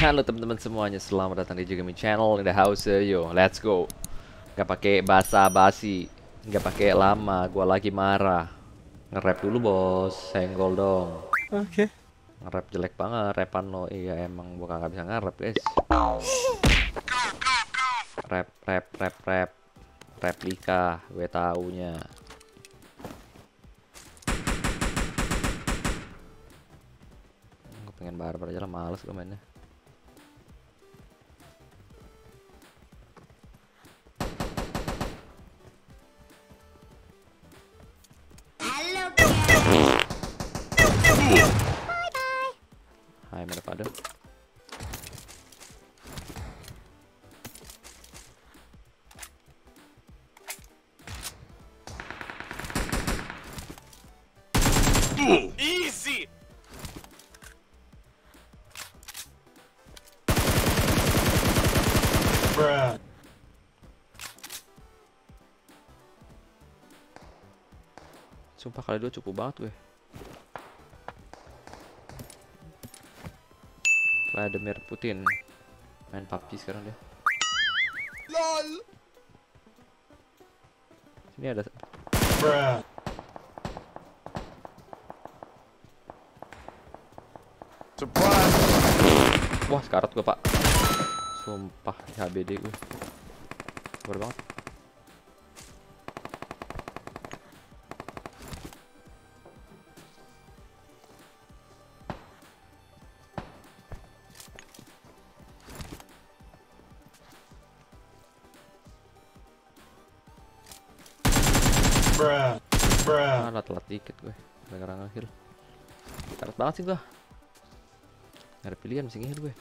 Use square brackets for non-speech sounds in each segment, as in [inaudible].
Halo teman-teman semuanya, selamat datang di Jigami Channel in the house. Yo, let's go. Gak pakai basa basi, gak pakai lama. Gua lagi marah. Nge-rap dulu bos, senggol dong. Oke. Nge-rap jelek banget, rapan lo. Iya emang gua kagak bisa nge-rap guys. Rap, rap, rap, rap. Replika, gue taunya. Gue pengen barbar aja lah, males gue mainnya. Sumpah kali dua cukup banget gue. Vladimir Putin main PUBG sekarang dia. LOL. Sini ada Bruh. Surprise. Wah, sekarat gue, Pak. Sumpah, di HBD gue. Sabar banget. Bruh. Bruh. Ah, telat dikit gue. Gara-gara ngeheal. Sekarat banget sih gue. Gak ada pilihan mesti ngeheal gue.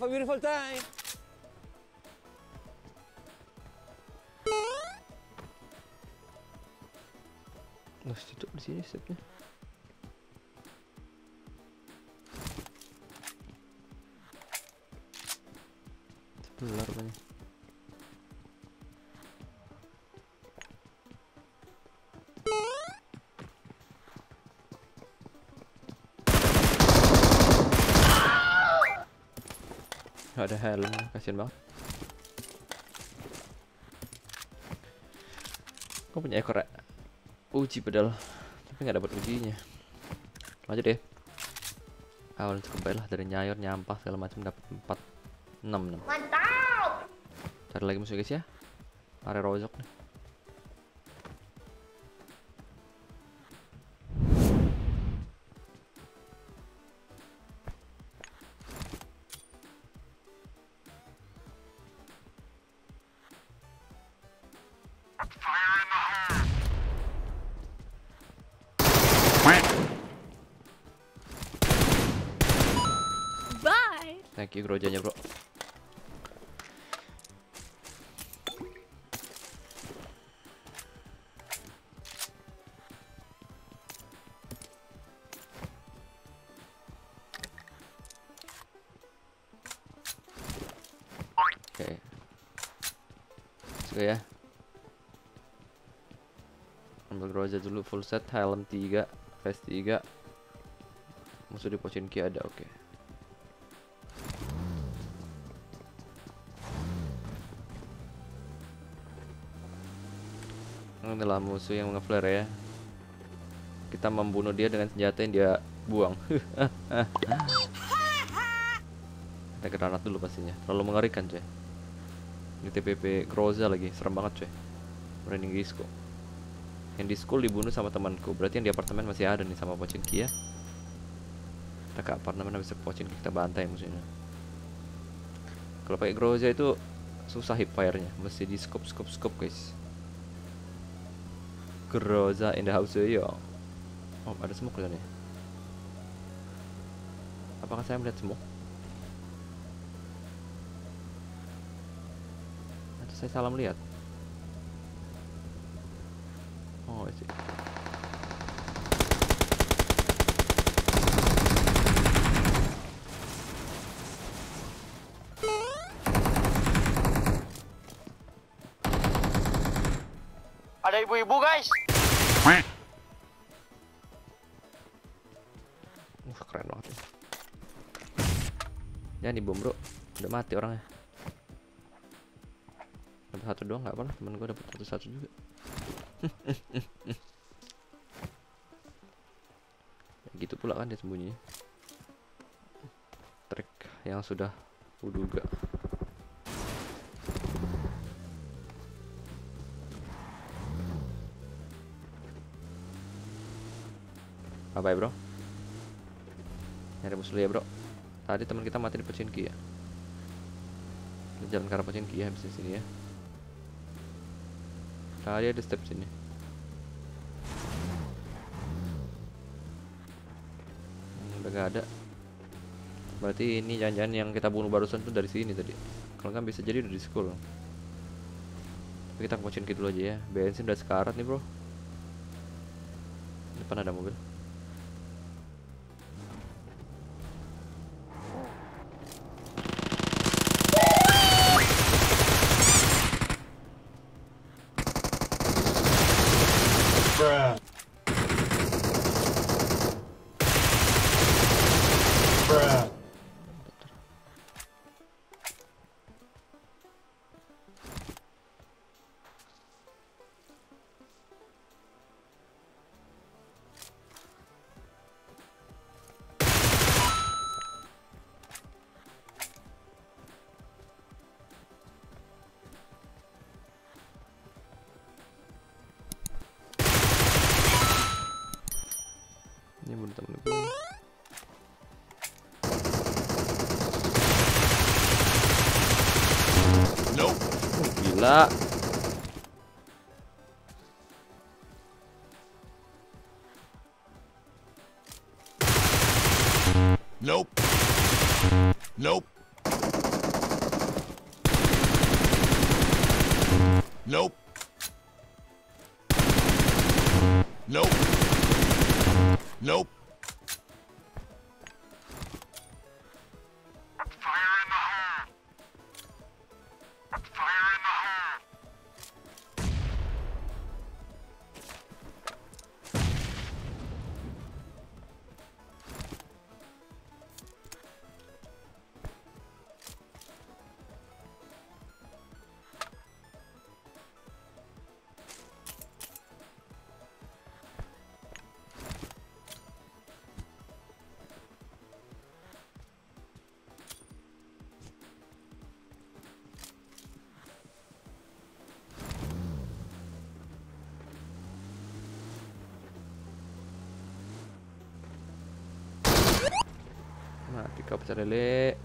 Have a beautiful time. Loh, situ di sini stepnya. Gak ada helm, kasihan banget. Kok punya ekor ya? Uji pedal, tapi nggak dapat ujinya. Lanjut deh. Awal cukup baik lah dari nyayor, nyampah segala macam dapat 4 6 6. Mantap. Cari lagi musuh guys ya. Area rozok nih. Thank you grojanya bro. Ya. Ambil dulu full set helm 3, vest 3. Musuh di Pochinki ada, oke. Inilah musuh yang nge-flare ya. Kita membunuh dia dengan senjata yang dia buang. [laughs] Ada granat dulu pastinya. Terlalu mengerikan coy. Ini TPP Groza lagi, serem banget coy. Running disco. Yang di school dibunuh sama temanku. Berarti yang di apartemen masih ada nih sama Pochinki ya. Kita ke apartemen habis Pochinki kita bantai musuhnya. Kalau pakai Groza itu susah hipfire-nya, mesti di scope scope scope guys. Groza in the house yo. Oh, ada smoke kan ya? Apakah saya melihat smoke? Atau saya salah melihat? Oh, I see. Ada ibu-ibu guys. Wah, keren banget ya. Jangan dibom bro, udah mati orangnya. Dapat satu doang nggak apa-apa, temen gue dapat satu satu juga. [laughs] ya, gitu pula kan dia sembunyinya. Trik yang sudah kuduga. Apa ya bro? Nyari musuh ya bro. Tadi teman kita mati di Pochinki ya. Kita jalan ke arah Pochinki ya habis di sini ya. Tadi ada step sini. Hmm, Udah gak ada. Berarti ini jangan-jangan yang kita bunuh barusan tuh dari sini tadi. Kalau kan bisa jadi udah di school. Tapi kita ke Pochinki dulu aja ya. Bensin udah sekarat nih bro. Depan ada mobil temen gue Nope. Gila Kau pecah lele.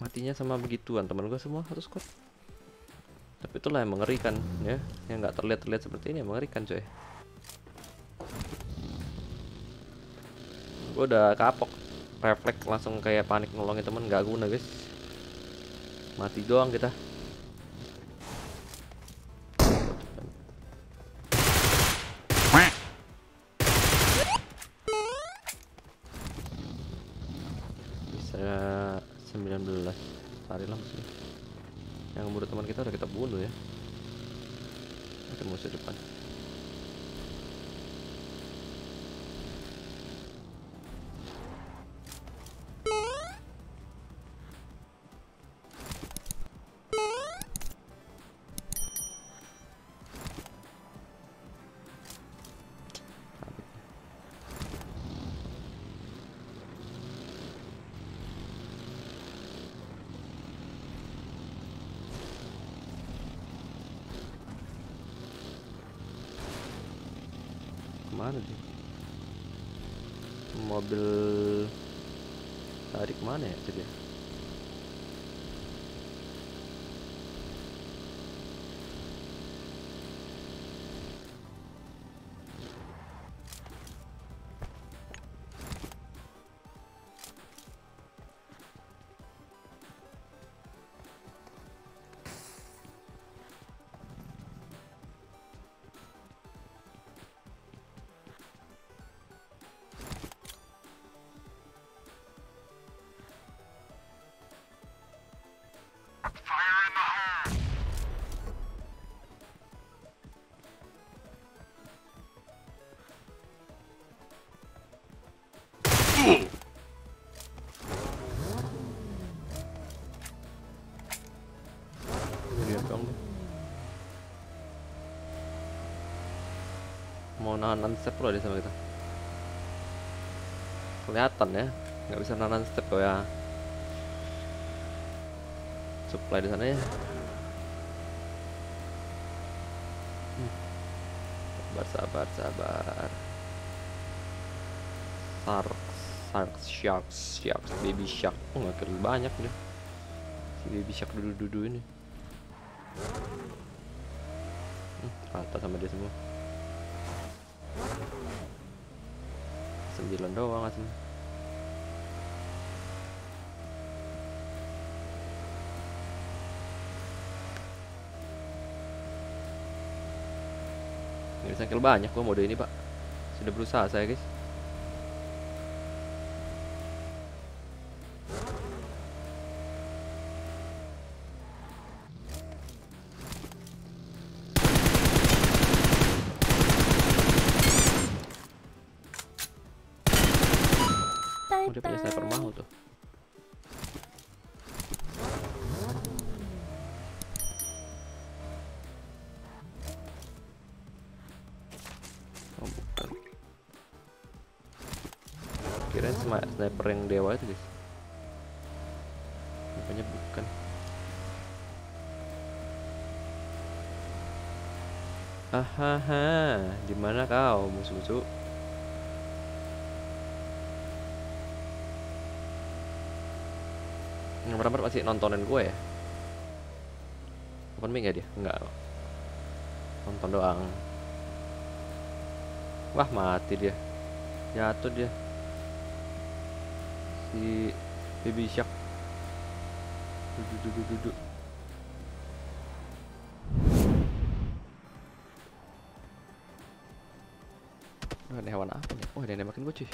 Matinya sama begituan teman gua semua satu squad Tapi itulah yang mengerikan ya. Yang nggak terlihat-terlihat seperti ini mengerikan coy. Gua udah kapok. Refleks langsung kayak panik nolongin temen nggak guna guys. Mati doang kita bisa 19 cari lah musuhnya yang membunuh teman kita udah kita bunuh ya itu musuh depan ke mana dia? Mobil tadi ke mana ya tadi nahan step pula dia sama kita. Kelihatan ya, nggak bisa nahan step kok ya. Supply di sana ya. Sabar, sabar, sabar. Shark, shark, sharks, baby shark. Oh, nggak kira banyak deh. Si baby shark dudu-dudu ini. Hmm, rata sama dia semua. Sembilan doang asli. Ini saking banyak gua mode ini pak. Sudah berusaha saya guys. Sama sniper yang dewa itu, guys. Rupanya bukan. Hahaha, di mana kau musuh-musuh? Yang pertama pasti nontonin gue ya Open mic gak dia? Enggak Nonton doang Wah mati dia Jatuh dia Si Baby Shark. Duduk duduk duduk ada hewan apa nih? Wah, ada yang nembakin gue cuy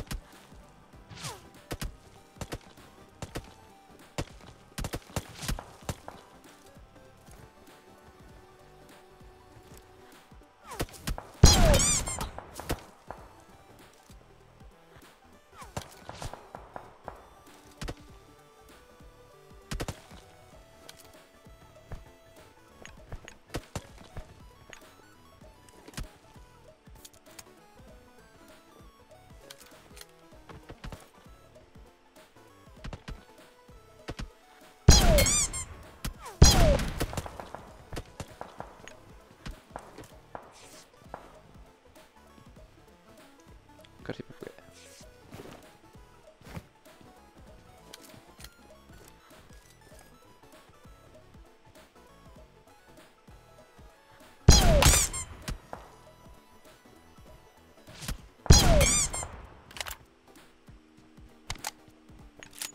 Kasih gue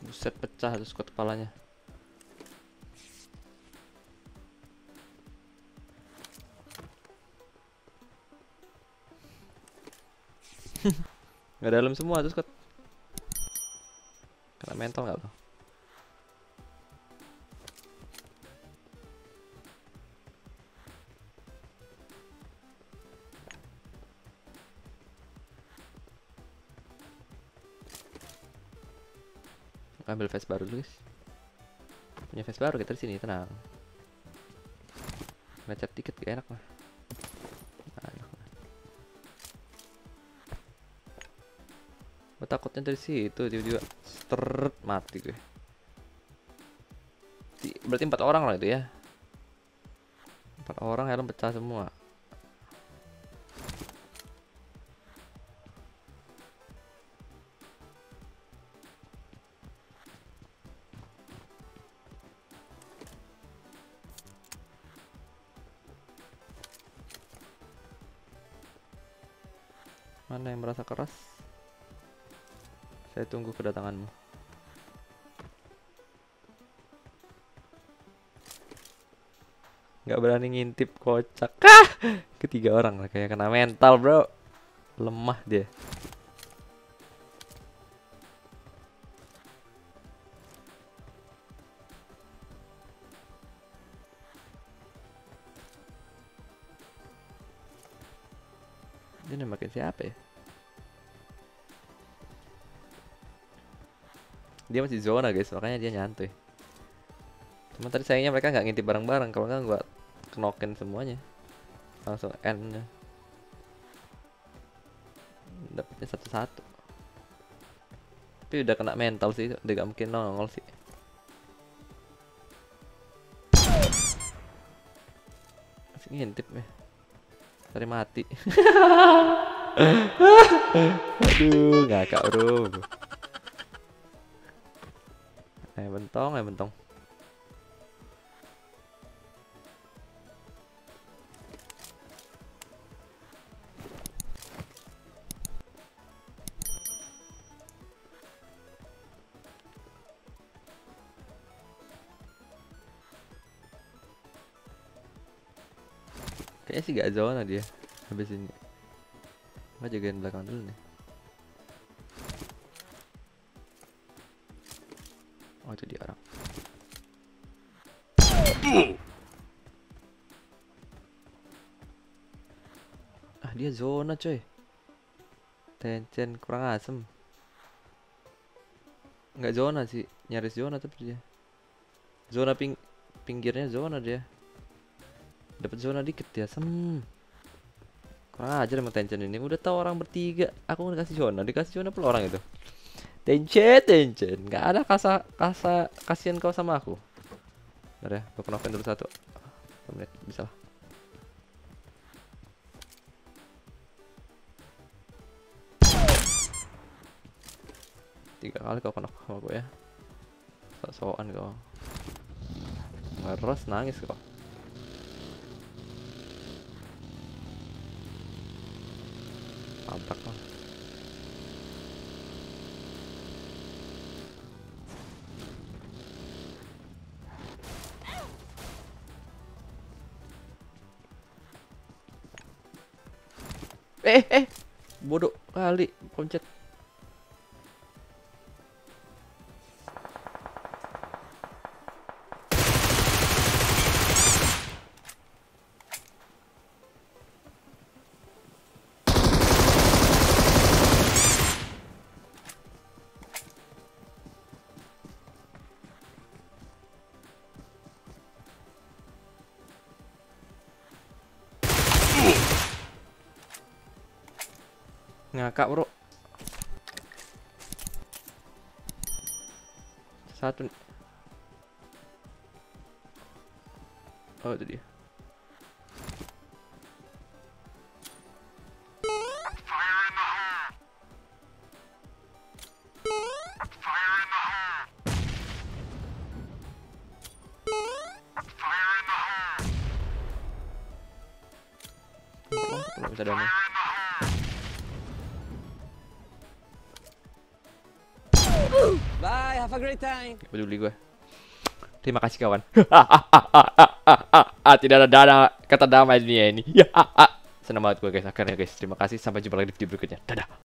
Buset pecah terus squad kepalanya [laughs] Nggak dalam semua terus squad Kena mental nggak lo? ambil face baru dulu guys. Punya face baru kita di sini tenang. Ngechat dikit gak enak mah takutnya dari situ tiba-tiba mati gue. Ti- berarti empat orang lah itu ya? Empat orang helm pecah semua Saya tunggu kedatanganmu. Nggak berani ngintip kocak. Kah! Ketiga orang lah kayak kena mental, bro. Lemah dia. Dia masih zona guys, makanya dia nyantuy. Cuma tadi sayangnya mereka nggak ngintip bareng-bareng, kalau nggak gua knokin semuanya. Langsung end -nya. Dapatnya satu-satu. Tapi udah kena mental sih, udah gak mungkin nongol sih. Masih ngintip ya. Tadi mati. [laughs] Aduh, ngakak bro. Eh bentong, eh bentong. Kayaknya sih gak zona dia habis ini. Gua jagain belakang dulu nih. Zona coy. Tencen kurang asem. Nggak zona sih, nyaris zona tapi dia. Zona ping pinggirnya zona dia. Dapat zona dikit ya, sem. Kurang ajar emang Tencen ini. Udah tahu orang bertiga, aku nggak dikasih zona, dikasih zona pula orang itu. Tencen, Tencen, nggak ada kasa kasa kasihan kau sama aku. Bentar ya, knock dulu. Satu menit, bisa lah. Tiga kali kau knock sama gue ya. Sok-sokan kau. Ngeres nangis kau. Lah. Eh, eh, bodoh kali, pencet. Ngakak, Bro. Satu. Oh, itu dia. Bisa damai. Bye, have a great time. Gak peduli gue. Terima kasih kawan. [laughs] Tidak ada dana kata damai dunia ini. [laughs] Senang banget gue guys. Akhirnya guys. Terima kasih. Sampai jumpa lagi di video berikutnya. Dadah.